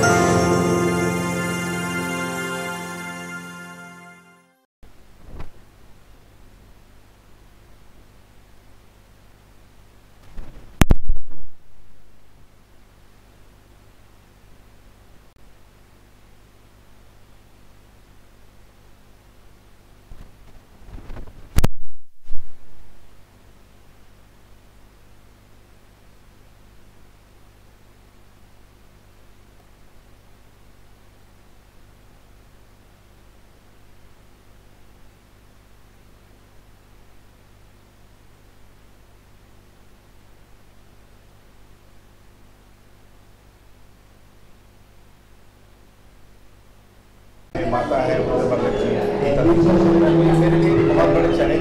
माता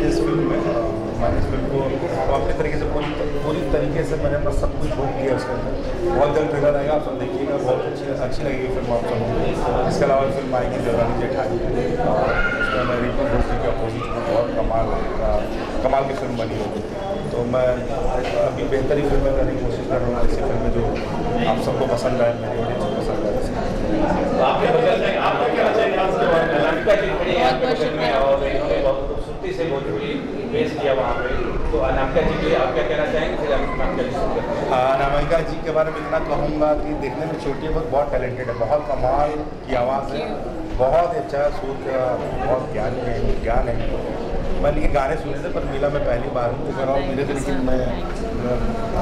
इस फ़िल्म में मैंने इस फ़िल्म को अपने तरीके से पूरी पूरी तरीके से मैंने अपना सब कुछ भोग किया उसके अंदर बहुत जल्द ट्रेलर आएगा आप सब देखिएगा बहुत अच्छी अच्छी लगेगी फ़िल्म आप सबको इसके अलावा फ़िल्म आएगी देवरानी जेठानी उसमें मैं रिपू घोष के अपोजिट में बहुत कमाल कमाल की फ़िल्म बनी होगी तो मैं अभी बेहतरीन फ़िल्में करने की कोशिश कर रहा हूँ ऐसी फ़िल्में जो आप सबको पसंद आए मेरी ऑडियंस को पसंद आए बदल आपको क्या चाहिए आपके बारे जी खड़ी हैं आपके बगल में और इन्होंने बहुत खूबसूरती से भोजपुरी पेश किया वहाँ पे। तो अनामिका जी के लिए आप क्या कहना चाहेंगे? फिर अनामिका से हैं नामिका जी के बारे में इतना कहूँगा कि देखने में छोटी है, बहुत बहुत टैलेंटेड है, बहुत कमाल की आवाज़ है। बहुत अच्छा सुर बहुत ज्ञान है ज्ञान है। मैंने ये गाने सुने थे, पर मिला मैं पहली बार हूँ तो और मेरे तो लेकिन मैं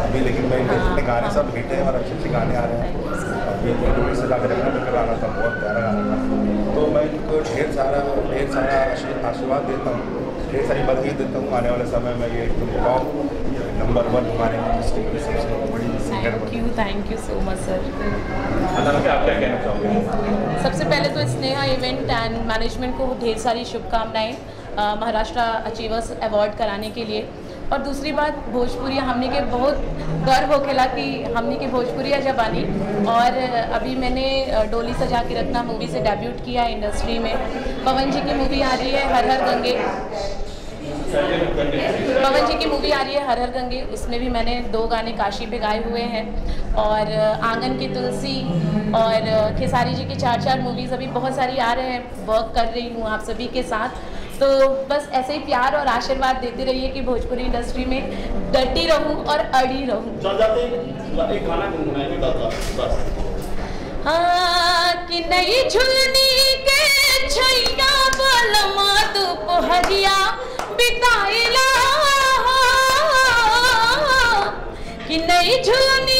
अभी लेकिन मैं इतने गाने सब हिट हैं और अच्छे अच्छे गाने आ रहे हैं। अभी डोरी से जाकर अपना गाना था बहुत प्यारा गाना था तो मैं इनको ढेर सारा ढेर सारा आशीर्- आशीर्वाद देता हूँ। ढेर सारी बधाई देता हूँ। आने वाले समय में ये टॉप नंबर वन हमारे इंडस्ट्री की सबसे बड़ी singer thank you thank you so much sir Anamika आप क्या कहना चाहोगे? सबसे पहले तो स्नेहा इवेंट एंड मैनेजमेंट को ढेर सारी शुभकामनाएँ महाराष्ट्र अचीवर्स अवार्ड कराने के लिए। और दूसरी बात, भोजपुरी हमने के बहुत गर्व हो होखेला कि हमने के भोजपुरिया जब बनी और अभी मैंने डोली सजा के रखना मूवी से डेब्यूट किया इंडस्ट्री में। पवन जी की मूवी आ रही है, हर हर गंगे। पवन जी की मूवी आ रही है, हर हर गंगे। उसमें भी मैंने दो गाने काशी पे गाए हुए हैं। और आँगन की तुलसी और खेसारी जी की चार चार मूवीज़ अभी बहुत सारी आ रहे हैं। वर्क कर रही हूँ आप सभी के साथ। तो बस ऐसे ही प्यार और आशीर्वाद देते रहिए कि भोजपुरी इंडस्ट्री में डटी रहूँ और अड़ी रहूँ। चल जाते एक गाना बस। हाँ कि नई झुलनी के छैया बलमा दोपहरिया बिताइला। कि नई झुलनी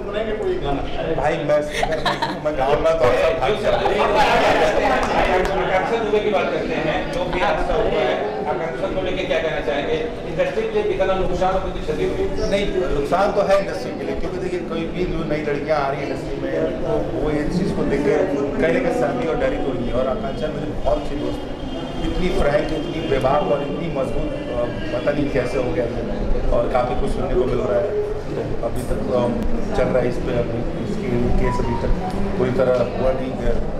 है गुनगुनाएँगे कोई गाना भाई मैं सिंगर नहीं हूँ, मैं गाऊँगा तो की बात करते हैं जो भी हादसा हुआ है आकांक्षा को लेके क्या कहना चाहेंगे इंडस्ट्री के लिए कितना नुकसान कितनी क्षति हुई नहीं नुकसान तो है इंडस्ट्री के लिए क्योंकि देखिए कोई भी जो नई लड़कियाँ आ रही है इंडस्ट्री में तो वो इस चीज़ को देख के कहीं ना कहीं सहमी और डरी तो नहीं है और आकांक्षा मेरी बहुत अच्छी दोस्त है इतनी फ्रैंक इतनी बेबाक और इतनी मज़बूत पता नहीं कैसे हो गया और काफ़ी कुछ सुनने को मिल रहा है तो अभी तक तो चल रहा है इस पर अभी। केस अभी तक पूरी तरह हुआ नहीं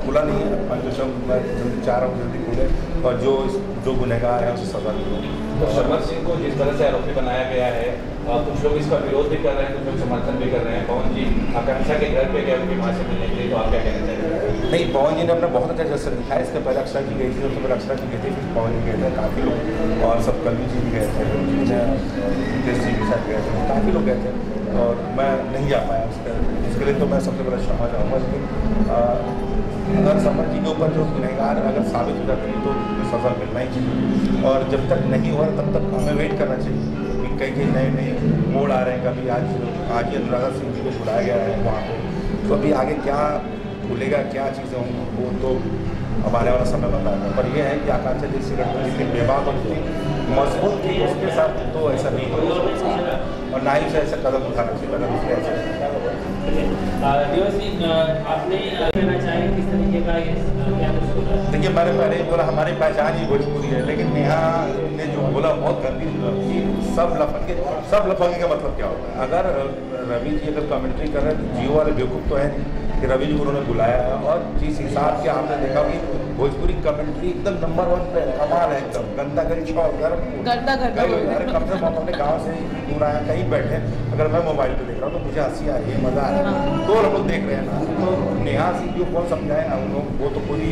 खुला नहीं है। अंकुशम मैं जल्दी चाह रहा हूँ जल्दी खुले और जो इस जो गुनहगार है उसे सजा मिले तो शर्मन सिंह को जिस तरह से आरोपी बनाया गया है कुछ लोग इसका विरोध भी कर रहे हैं कुछ लोग समर्थन भी कर रहे हैं। पवन जी आकांक्षा के घर पे गए उनकी माँ से मिलने के लिए तो आप क्या कहना चाहेंगे? नहीं पवन जी ने अपना बहुत अच्छा जैसे दिखाया। इसके पहले अक्षरा की गई थी सबसे पहले अक्षरा की गई थी फिर पवन जी गए थे काफ़ी लोग और सब कलवी जी भी गए थे रितेश जी के साथ गए थे काफ़ी लोग गए थे और मैं नहीं जा पाया उसके उसके लिए तो मैं सबसे बड़ा क्षमा चाहूँगा, लेकिन अगर समर जी के ऊपर जो गुनहगार अगर साबित हो जाती है तो सज़ा मिलना ही चाहिए। और जब तक नहीं हुआ, तब तक हमें वेट करना चाहिए कि कई कई नए नए मोड़ आ रहे हैं। कभी आज आज ही अनुराधा सिंह जी को बुलाया गया है वहाँ पर तो अभी आगे क्या खुलेगा, क्या चीज़ें होंगी, वो तो अब आने वाला समय बताएगा पर यह है कि आकांक्षा जी सिगरेट जितनी बेबाक और जितनी मज़बूत थी, उसके साथ तो ऐसा नहीं हो और ना ही उसे ऐसा कदम उठाना चाहिए देखिए मैंने पहले बोला, हमारी पहचान ही भोजपुरी है, लेकिन नेहा ने जो बोला, बहुत गंभीर सब लफंगे सब लफंगे का मतलब क्या होता है? अगर रवि जी अगर कमेंट्री कर रहे हैं तो जियो वाले बेवकूफ़ तो है कि रवि जी को उन्होंने बुलाया है, और जिस हिसाब से आपने देखा कि भोजपुरी कमेंट्री एकदम नंबर वन पे कमाल है एकदम। गंदा गरी छो गर्म गर्दा गर्दा कहीं- बोल रहे अरे कम से कम अपने गाँव से दूर आए कहीं बैठे अगर मैं मोबाइल पे देख रहा हूँ तो मुझे हँसी आ रही है मज़ा आ रहा है। हाँ। तो हम लोग देख रहे हैं ना तो नेहा सिंह जो कौन समझाए हम लोग वो तो पूरी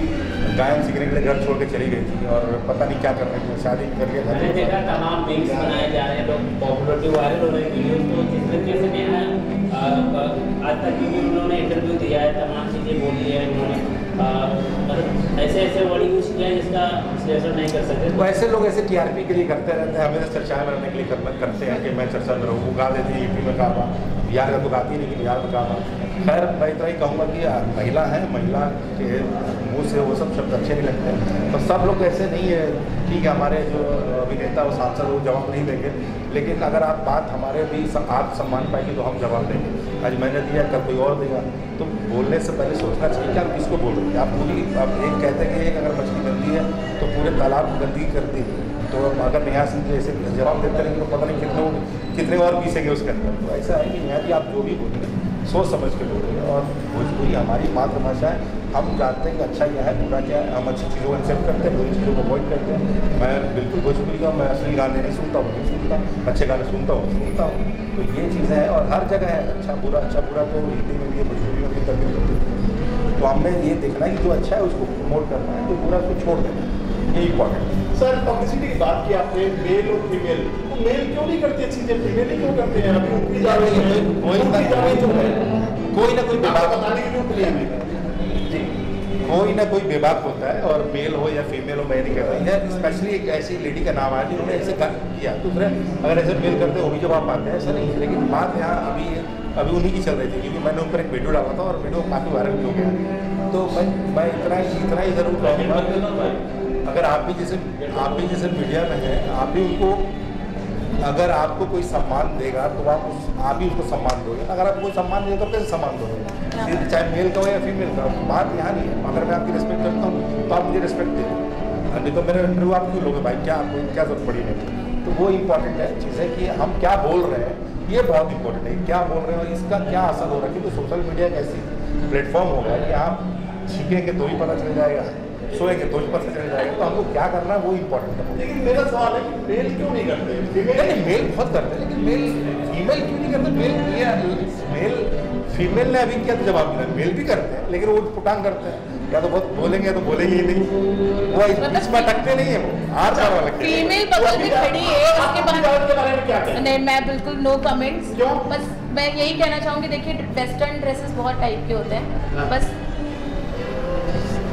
गायन सीखने के लिए घर छोड़ के चली गई थी और पता नहीं क्या कर रहे थे शादी करके घर मैंने तमाम मीम्स बनाए जा रहे लोग पॉपुलरिटी वायरल रहे वीडियोस तो जिस तरीके से नेहा आज तक उन्होंने इंटरव्यू दिया है तमाम चीज़ें बोली है उन्होंने ऐसे ऐसे वर्डिंग यूज़ किया जिसका विश्लेषण नहीं कर सकते वो ऐसे लोग ऐसे टीआरपी के लिए करते रहते हैं हमेशा चर्चा में रहने के लिए कर- करते हैं कि मैं चर्चा में रहूँ गा देती यूपी में कहा बिहार का तो गाती नहीं, लेकिन बिहार में कहा खैर, मैं इतना ही कहूँगा कि महिला है, महिला के मुँह से वो सब शब्द अच्छे नहीं लगते। तो सब लोग ऐसे नहीं है ठीक है हमारे जो अभिनेता और सांसद वो जवाब नहीं देंगे। लेकिन अगर आप बात हमारे भी आप सम्मान पाएँगे तो हम जवाब देंगे। आज मैंने दिया, कल कोई और देगा। तो बोलने से पहले सोचना चाहिए कि आप किसको बोल रहे आप पूरी, आप एक कहते हैं कि एक अगर मछली गंदी है तो पूरे तालाब को गंदगी कर दी। तो अगर नेहा सिंह जैसे जवाब देते रहेंगे तो पता नहीं कितने कितने और पीसेंगे उसके अंदर। तो ऐसा है कि नेहा जी, आप जो भी बोलेंगे सोच समझ के बोलेंगे और भोजपुरी हमारी मातृभाषा है। हम जानते हैं कि अच्छा क्या है, बुरा क्या है। हम अच्छी चीज़ों को एक्सेप्ट करते हैं, बुरी चीज़ों को अवॉइड करते हैं। मैं बिल्कुल भोजपुरी का, मैं असली गाने नहीं सुनता हूँ नहीं सुनता। अच्छे गाने सुनता हूँ सुनता हूँ। तो ये चीज़ें हैं और हर जगह है अच्छा बुरा अच्छा बुरा तो हिंदी में भी है, भोजपुरी में भी तमिल में भी तो हमें ये देखना है कि जो अच्छा है उसको प्रमोट करना है जो बुरा उसको छोड़ देना है। ये इंपॉर्टेंट है। सर पब्लिसिटी की बात की आपने मेल और फीमेल तो मेल क्यों नहीं करते चीज़ें? फीमेल ही क्यों करते हैं? अभी उनकी जा रही है कोई ना है। कोई ना विभाग बताने के लिए उपली हमें कोई ना कोई बेबाक होता है और मेल हो या फीमेल हो मैं नहीं कह रहा। है स्पेशली एक ऐसी लेडी का नाम आया जिन्होंने ऐसे किया दूसरे अगर ऐसे मेल करते वो भी जवाब पाते हैं। ऐसा नहीं है लेकिन बात यहाँ अभी अभी उन्हीं की चल रही थी क्योंकि मैंने उन पर एक वीडियो डाला था और वीडियो काफ़ी वायरल भी हो गया तो मैं मैं इतना ही इतना ही ज़रूर कहूँगा अगर आप भी जैसे आप भी जैसे मीडिया में हैं आप भी उनको अगर आपको कोई सम्मान देगा तो आप उस आप ही उसको सम्मान दोगे। अगर आपको कोई सम्मान नहीं देगा तो कैसे सम्मान दोगे। चाहे मेल का हो या फीमेल का हो बात यहाँ नहीं है। अगर मैं आपकी रिस्पेक्ट करता हूँ तो आप मुझे रिस्पेक्ट दें नहीं तो मेरा इंटरव्यू आप क्यों लोगे भाई? क्या आपको क्या ज़रूरत पड़ी है तो वो इम्पोर्टेंट है चीज़ है कि हम क्या बोल रहे हैं ये बहुत इंपॉर्टेंट है। क्या बोल रहे हो? इसका क्या असर हो रहा है? क्योंकि सोशल मीडिया एक ऐसी प्लेटफॉर्म हो गया कि आप छीकेंगे तो ही पता चल जाएगा सोएँगे तो ही पता चल जाएगा। तो हमको क्या करना है? वो इम्पोर्टेंट है। लेकिन मेरा सवाल है कि मेल क्यों नहीं करते? नहीं मेल बहुत करते हैं लेकिन मेल फीमेल क्यों नहीं करते? मेल ये मेल फीमेल ने अभी क्या जवाब दिया? मेल भी करते हैं लेकिन वो पुटांग करते हैं। या तो बहुत बोलेंगे या तो बोलेंगे ही नहीं। वो इस बीच में अटकते नहीं है वो। आर पार वाले फीमेल बगल में खड़ी है उसके बाद के बारे में क्या नहीं मैं बिल्कुल नो कमेंट्स क्यों? बस मैं यही कहना चाहूँगी देखिए वेस्टर्न ड्रेसेस बहुत टाइप के होते हैं। हाँ। बस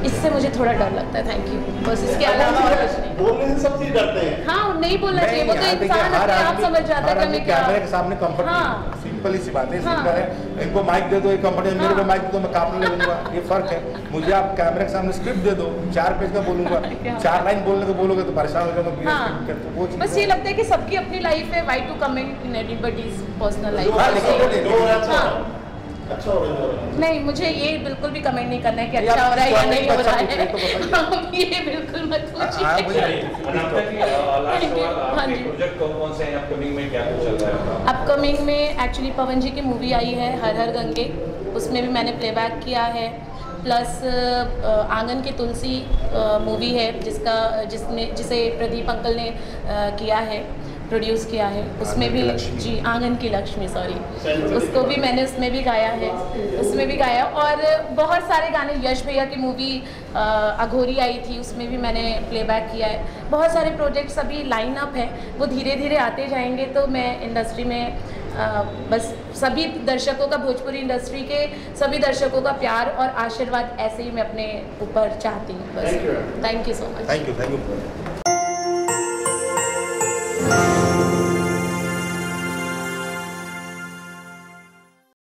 इससे मुझे थोड़ा डर लगता है थैंक यू बस इसके अलावा और कुछ नहीं। बोलने से सब चीज़ डरते हैं। हाँ नहीं बोलना चाहिए वो तो इंसान अपने आप समझ जाता है कभी क्या कैमरे के सामने कंफर्ट हाँ। सिंपल ही सी बात है हाँ। सिंपल है इनको माइक दे दो एक कंपनी मेरे को हाँ। माइक दे दो मैं काम नहीं लूँगा ये फ़र्क है। मुझे आप कैमरे के सामने स्क्रिप्ट दे दो चार पेज का बोलूँगा चार लाइन बोलने को बोलोगे तो परेशान हो जाऊँगा हाँ। तो बस ये लगता है कि सबकी अपनी लाइफ है why to coming in everybody's personal हाँ, लाइफ अच्छा हाँ। रहा है। नहीं मुझे ये बिल्कुल भी कमेंट नहीं करना है कि अच्छा हो रहा है या नहीं हो रहा है। तो आप ये बिल्कुल मत पूछिए। सवाल हाँ। हैं अपकमिंग में क्या कुछ चल रहा है? अपकमिंग में एक्चुअली पवन जी की मूवी आई है हर हर गंगे। उसमें भी मैंने प्लेबैक किया है। प्लस आँगन की तुलसी मूवी है जिसका जिसने जिसे प्रदीप अंकल ने किया है प्रोड्यूस किया है। उसमें भी जी आँगन की लक्ष्मी सॉरी उसको भी मैंने उसमें भी गाया है। उसमें भी गाया और बहुत सारे गाने यश भैया की मूवी अघोरी आई थी उसमें भी मैंने प्लेबैक किया है। बहुत सारे प्रोजेक्ट्स अभी लाइन अप है। वो धीरे धीरे आते जाएँगे तो मैं इंडस्ट्री में बस सभी दर्शकों का भोजपुरी इंडस्ट्री के सभी दर्शकों का प्यार और आशीर्वाद ऐसे ही मैं अपने ऊपर चाहती हूँ बस। Thank you so much thank you thank you